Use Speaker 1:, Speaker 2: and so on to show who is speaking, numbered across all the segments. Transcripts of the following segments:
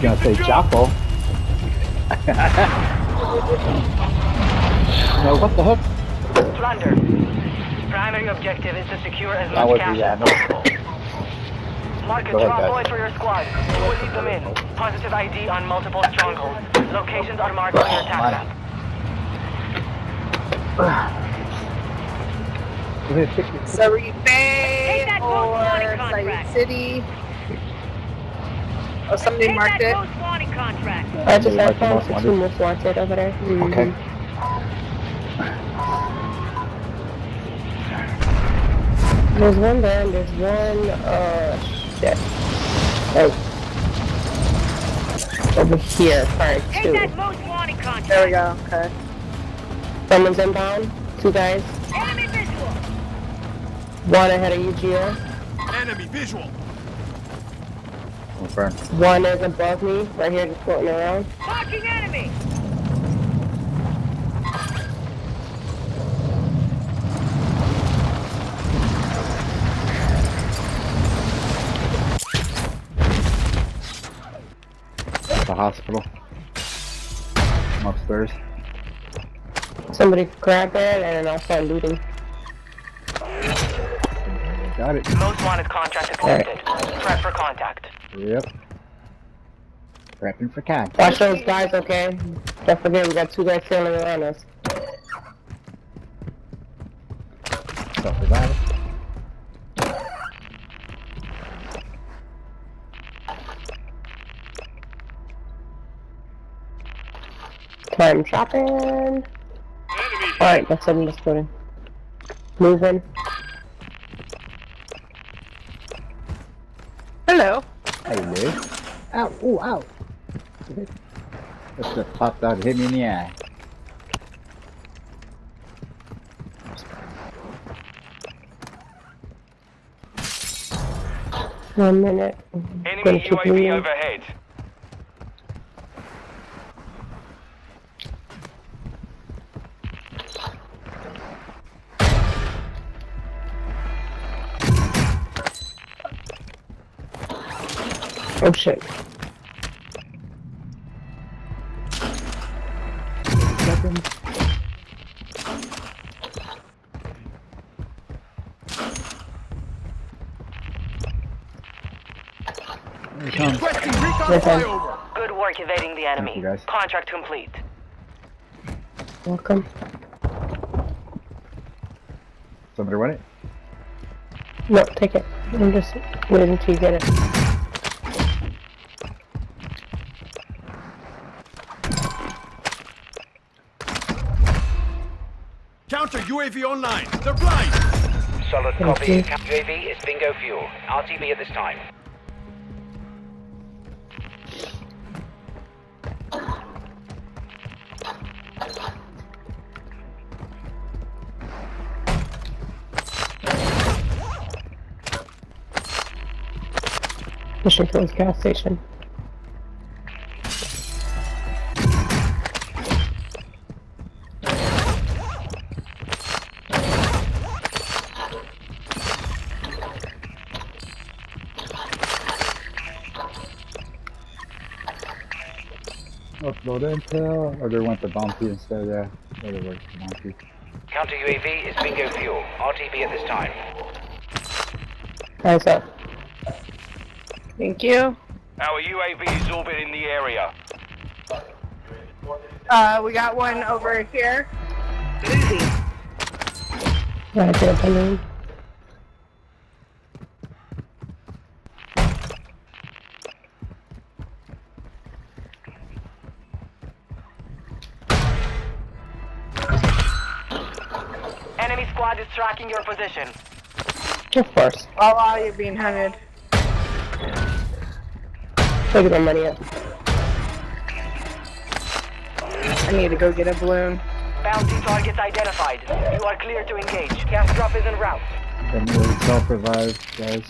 Speaker 1: was gonna say Chapo. no, what the heck?
Speaker 2: Plunder. Primary objective is to secure as
Speaker 1: That
Speaker 2: much cash
Speaker 1: the
Speaker 2: as
Speaker 1: ammo.
Speaker 2: possible. Mark a
Speaker 1: Go
Speaker 2: drop
Speaker 1: guys.
Speaker 2: point for your squad. We'll lead them in. Positive ID on multiple strongholds. Locations are marked on your attack
Speaker 1: my-
Speaker 2: map.
Speaker 3: Sarrif Bay
Speaker 4: Take that
Speaker 3: or
Speaker 4: most wanted
Speaker 3: City. Oh, somebody
Speaker 4: Take
Speaker 3: marked it.
Speaker 4: most wanted contract.
Speaker 5: I just
Speaker 1: Like
Speaker 5: I found
Speaker 1: most
Speaker 5: two
Speaker 1: wanted?
Speaker 5: most wanted over there. Mhm.
Speaker 1: Okay.
Speaker 5: There's one there and there's one, uh, shit. Oh. Over here, sorry,
Speaker 4: Take
Speaker 5: two.
Speaker 4: that most wanted contract.
Speaker 3: There we go. Okay.
Speaker 5: Someone's inbound, two guys.
Speaker 4: Enemy visual.
Speaker 5: One ahead of you, Gio.
Speaker 6: Enemy visual.
Speaker 1: Confirm.
Speaker 5: One is above me, right here, just floating around.
Speaker 4: Marking enemy.
Speaker 1: The hospital. I'm upstairs.
Speaker 5: Somebody grab it and then I'll start looting.
Speaker 1: Got it.
Speaker 2: Most wanted contract accepted. Prep for contact.
Speaker 1: Yep. Prepping for contact.
Speaker 5: Watch those guys, okay? Don't forget, we got two guys sailing around us.
Speaker 1: Stuff about it.
Speaker 5: Time shopping.
Speaker 6: Enemy.
Speaker 5: Alright, that's something that's good. Moving.
Speaker 3: Hello.
Speaker 1: Hey, Lou. Ow, ooh, ow. Just that popped out hit me in the eye.
Speaker 5: One minute.
Speaker 2: Enemy
Speaker 5: Gonna
Speaker 2: UAV
Speaker 5: moving.
Speaker 2: overhead.
Speaker 5: Oh shit.
Speaker 1: Here he comes.
Speaker 6: Requesting recon
Speaker 5: Okay.
Speaker 6: flyover.
Speaker 2: Good work evading the enemy.
Speaker 1: you, guys.
Speaker 2: Contract complete.
Speaker 5: Welcome.
Speaker 1: Somebody run it?
Speaker 5: No, take it. I'm just waiting till you get it.
Speaker 6: Counter UAV online. They're blind.
Speaker 7: Solid
Speaker 5: Thank
Speaker 7: copy.
Speaker 5: you.
Speaker 7: UAV is bingo fuel. RTB at this time.
Speaker 5: Mission towards gas station.
Speaker 1: Upload intel. Or they want the bounty instead, yeah. Better work the bounty.
Speaker 7: Counter UAV is bingo fuel. RTB at this time.
Speaker 5: Eyes up.
Speaker 3: Thank you.
Speaker 2: Our UAV is orbiting the area.
Speaker 3: Uh, we got one over here.
Speaker 5: Right there, balloon.
Speaker 2: Enemy squad is tracking your position.
Speaker 5: Of course.
Speaker 3: Oh, wow, you're being hunted.
Speaker 5: Look at the money up.
Speaker 3: I need to go get a balloon.
Speaker 2: Bounty targets identified. You are clear to engage. Gas drop is en route.
Speaker 1: Then we'll self-revive, guys.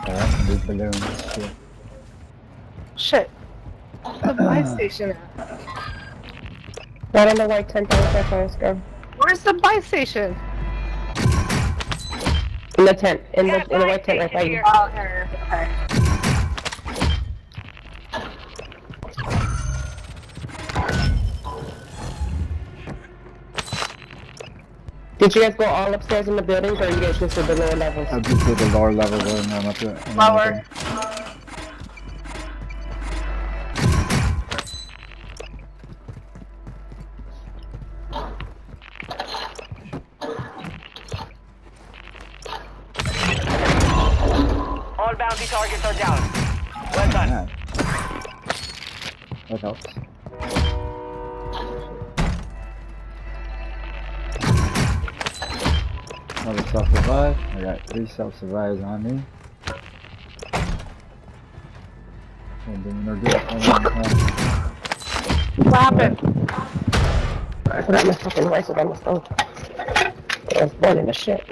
Speaker 1: Alright, new balloons. Shit.
Speaker 3: Shit. The buy station at?
Speaker 5: Right on the white tent, let's go.
Speaker 3: Where's the buy station?
Speaker 5: The tent. In the in the white tent right by you.
Speaker 3: Oh, here. Okay.
Speaker 5: Did you guys go all upstairs in the buildings, or you guys just did the lower levels?
Speaker 1: I just did the lower level and then up to. and then
Speaker 3: Lower.
Speaker 1: up
Speaker 2: All
Speaker 1: That helps. Another self-revive. I got three self-survives on me. And then we're good.
Speaker 3: What happened?
Speaker 5: I forgot my fucking was on the stove. I was boiling the shit.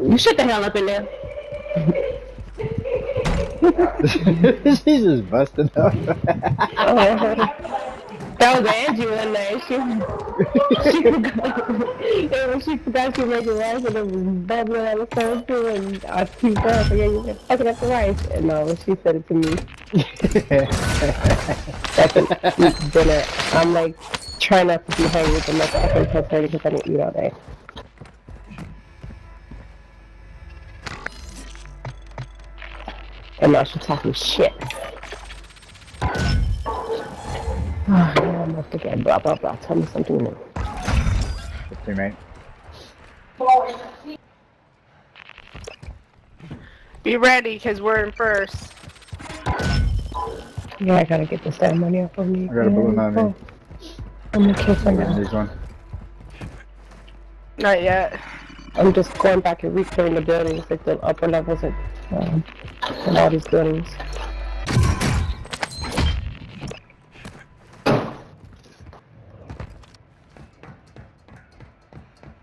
Speaker 5: You shut the hell up in there.
Speaker 1: She's just busting up.
Speaker 5: that was Angie one night. She, she forgot. she forgot she made the rice and it was bubbling on the stove too. And I peeped up yeah, you were fucking up the rice. And no, she said it to me. That's dinner. I'm like trying not to be hungry, but like I can tell her because I didn't eat all day. And now she's talking shit. Oh, yeah, I'm about to get blah blah blah. Tell me something new.
Speaker 1: Teammate.
Speaker 3: Be ready, because we're in first.
Speaker 5: Yeah, I gotta get this damn money off of me.
Speaker 1: I got a balloon on me.
Speaker 5: Oh, I'm gonna kill someone.
Speaker 1: There's one.
Speaker 3: Not yet.
Speaker 5: I'm just going back and reclearing the buildings, like the upper levels and, um, in all these buildings.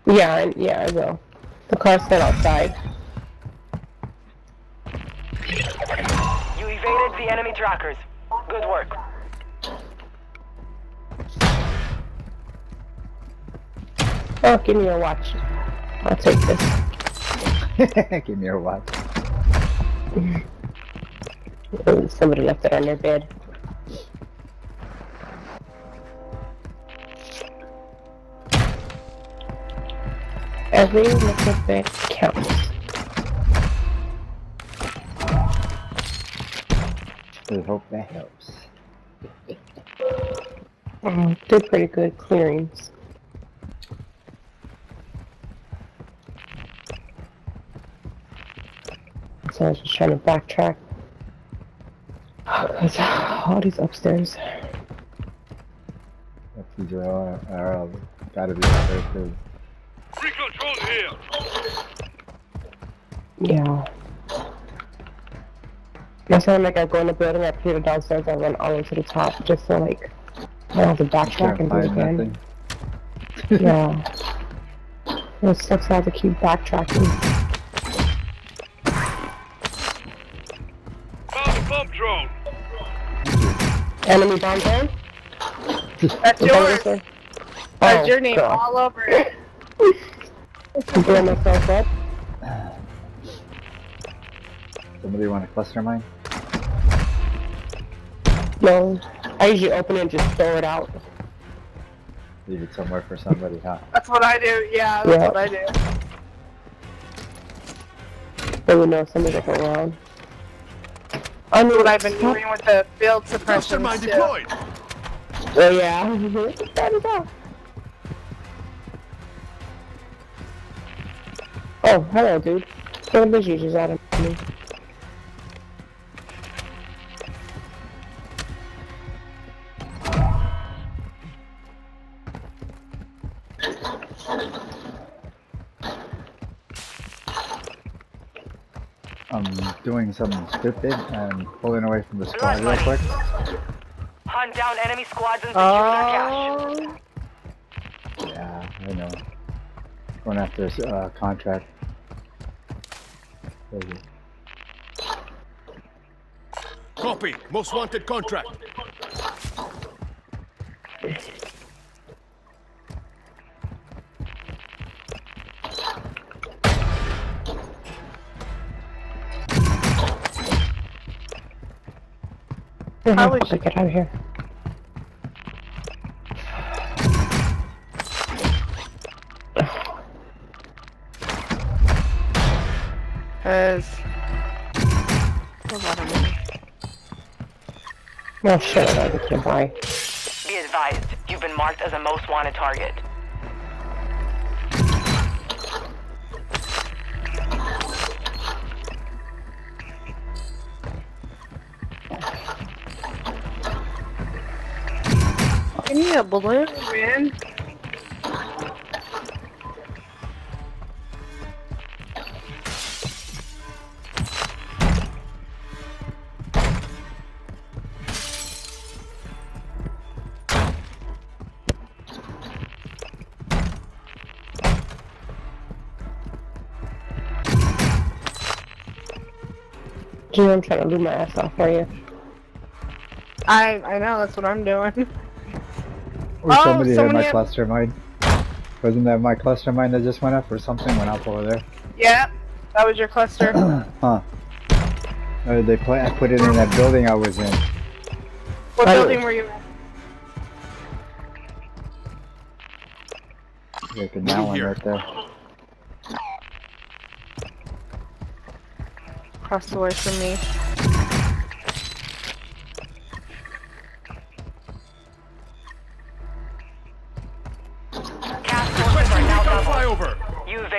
Speaker 5: Yeah, and yeah, I will. The car's still outside.
Speaker 2: You evaded the enemy trackers. Good work.
Speaker 5: Oh, give me a watch. I'll take this.
Speaker 1: Give me your watch.
Speaker 5: Oh, somebody left it on their bed. Every little bit counts.
Speaker 1: I hope that helps.
Speaker 5: Oh, did pretty good clearings. So I was just trying to backtrack. Because all these upstairs.
Speaker 1: These are all, are all gotta be out there too.
Speaker 6: Free control here.
Speaker 5: Yeah. Next time like I go in the building, I clear the downstairs, I run all the way to the top just so like I don't have to backtrack and
Speaker 1: Can't
Speaker 5: do it again. Yeah. It sucks I have to keep backtracking. Enemy bomb zone?
Speaker 3: That's
Speaker 5: Is that what
Speaker 3: yours.
Speaker 5: you?
Speaker 3: That's
Speaker 5: Oh,
Speaker 3: your name
Speaker 5: God.
Speaker 3: all over it.
Speaker 5: I'm blowing myself up.
Speaker 1: Somebody want a cluster mine?
Speaker 5: No. I usually open it and just throw it out.
Speaker 1: Leave it somewhere for somebody, huh?
Speaker 3: That's what I do. Yeah, that's
Speaker 5: Yeah.
Speaker 3: what I do.
Speaker 5: So we know somebody's like around. I
Speaker 3: That's
Speaker 5: mean,
Speaker 3: what I've been doing with the field suppression.
Speaker 6: mine
Speaker 3: too.
Speaker 6: deployed.
Speaker 5: Oh yeah. That is all. Oh, hello, dude. Kill the Jesus out of me.
Speaker 1: I'm doing something stupid and pulling away from the squad real quick.
Speaker 2: Hunt down enemy squads and secure their cache.
Speaker 3: Oh,
Speaker 1: Yeah, I know. Going after this uh, contract. Crazy.
Speaker 6: Copy. Most wanted contract.
Speaker 3: Probably
Speaker 5: should get out of here.
Speaker 3: Cause. Hold on a minute.
Speaker 5: Oh shit, I can't buy.
Speaker 2: Be advised, you've been marked as a most wanted target.
Speaker 3: Give me a balloon, man.
Speaker 5: Gee, I'm trying to leave my ass off for you.
Speaker 3: I I know that's what I'm doing.
Speaker 1: Or
Speaker 3: Oh,
Speaker 1: somebody hit my
Speaker 3: hit-
Speaker 1: cluster mine. Wasn't that my cluster mine that just went up or something went up over there?
Speaker 3: Yeah, that was your cluster.
Speaker 1: Huh. Uh, they put, I put it in that building I was in.
Speaker 3: What
Speaker 5: I-
Speaker 3: building were you in?
Speaker 1: Like in that one right there.
Speaker 3: Across the way from me.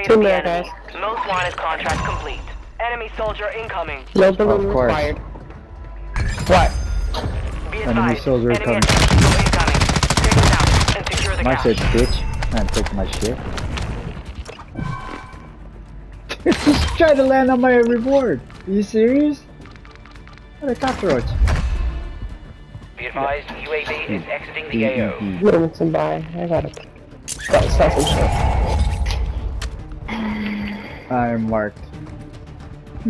Speaker 6: Flyover!
Speaker 2: You evaded
Speaker 5: Two
Speaker 2: the
Speaker 5: more,
Speaker 2: enemy. Most wanted contract complete. Enemy soldier incoming.
Speaker 5: No balloon
Speaker 1: Of course.
Speaker 5: required. What?
Speaker 2: Be
Speaker 1: Enemy soldier
Speaker 2: enemy
Speaker 1: incoming.
Speaker 2: incoming. Take it down and secure the
Speaker 1: My
Speaker 2: cache.
Speaker 1: shit, bitch. Man, take my shit. Just try to land on my reward. Are you serious? What a cockroach.
Speaker 7: Be advised, UAV is exiting the AO.
Speaker 1: Mhm.
Speaker 5: Little some buy. I gotta, gotta sell some shit.
Speaker 1: I'm marked.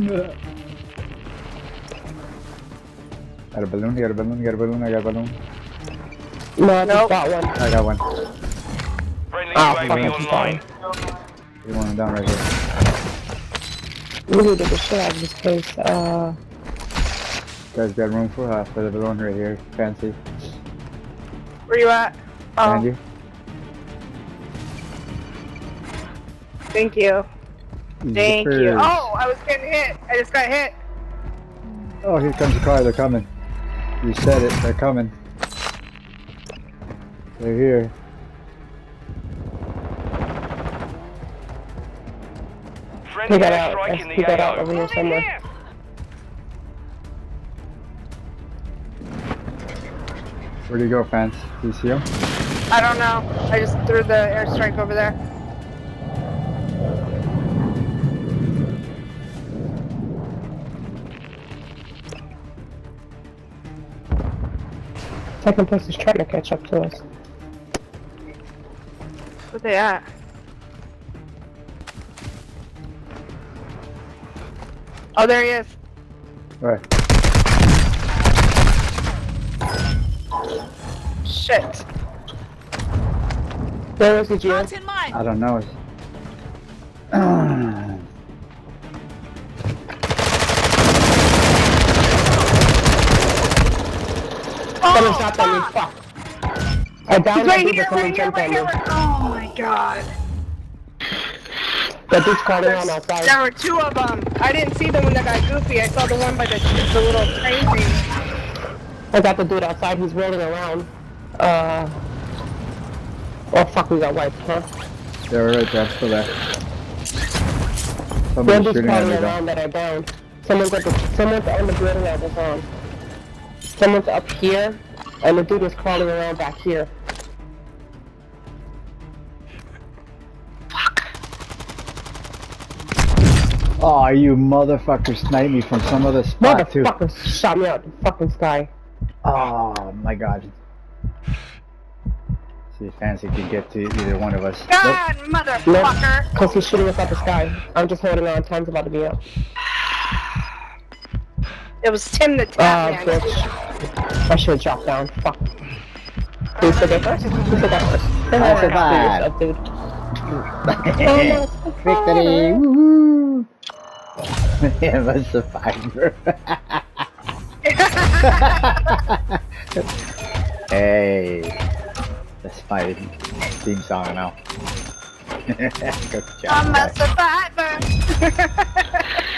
Speaker 1: Got a balloon, got a balloon, got a balloon, I got a balloon.
Speaker 5: No, I
Speaker 3: Nope.
Speaker 5: got one.
Speaker 1: I got one.
Speaker 6: Friendly
Speaker 5: Ah,
Speaker 6: UAV
Speaker 5: fuck, I just got
Speaker 6: online.
Speaker 5: one.
Speaker 1: There's one down right here.
Speaker 5: We need the shit out of this place. Uh,
Speaker 1: Guys got room for uh, for the balloon right here. Fancy.
Speaker 3: Where you at? Oh,
Speaker 1: And you?
Speaker 3: thank you. Thank you. Oh, I was getting hit. I just got hit.
Speaker 1: Oh, here comes the car. They're coming. You said it. They're coming. They're here.
Speaker 6: Friendly
Speaker 5: he got out.
Speaker 6: airstrike in
Speaker 5: He
Speaker 6: the
Speaker 5: got out
Speaker 6: AO.
Speaker 5: over here somewhere.
Speaker 4: here.
Speaker 1: Where'd you go, fans? Do you see him?
Speaker 3: I don't know. I just threw the airstrike over there.
Speaker 5: Second place is trying to catch up to us.
Speaker 3: Where they at? Oh, there he is.
Speaker 1: Where?
Speaker 3: Shit.
Speaker 5: Where is the Geo?
Speaker 1: I don't know.
Speaker 5: Someone stopped on me. Fuck. I downed
Speaker 3: He's
Speaker 5: that
Speaker 3: right here, right here, right here. Oh my god.
Speaker 5: That dude's crawling around outside.
Speaker 3: There were two of them. I didn't see the one that got goofy. I saw the one by the, the little train thing.
Speaker 5: I got the dude outside. He's rolling around. Uh. Oh fuck, we got wiped, huh?
Speaker 1: They were right there. Still there.
Speaker 5: One
Speaker 1: Somebody's
Speaker 5: dude's
Speaker 1: shooting at
Speaker 5: crawling
Speaker 1: me
Speaker 5: around that I downed. Someone's at the someone's on the building I was on. Someone's up here, and the dude was crawling around back here. Fuck.
Speaker 1: Oh, you motherfucker sniped me from some other spot too.
Speaker 5: Motherfucker shot me out the fucking sky.
Speaker 1: Oh my god. See if Fancy could get to either one of us. Nope.
Speaker 3: God, motherfucker.
Speaker 5: Cause he's shooting us out the sky. I'm just holding on. Time's about to be up.
Speaker 3: It was Tim the
Speaker 5: Ah,
Speaker 3: Tap Man.
Speaker 5: bitch. I should have dropped down. Fuck. Who said that first? Who said that first?
Speaker 1: I survived.
Speaker 5: Up, dude.
Speaker 1: Victory! Woohoo! I'm a survivor. hey, that's my theme song now. Good job.
Speaker 3: I'm a survivor.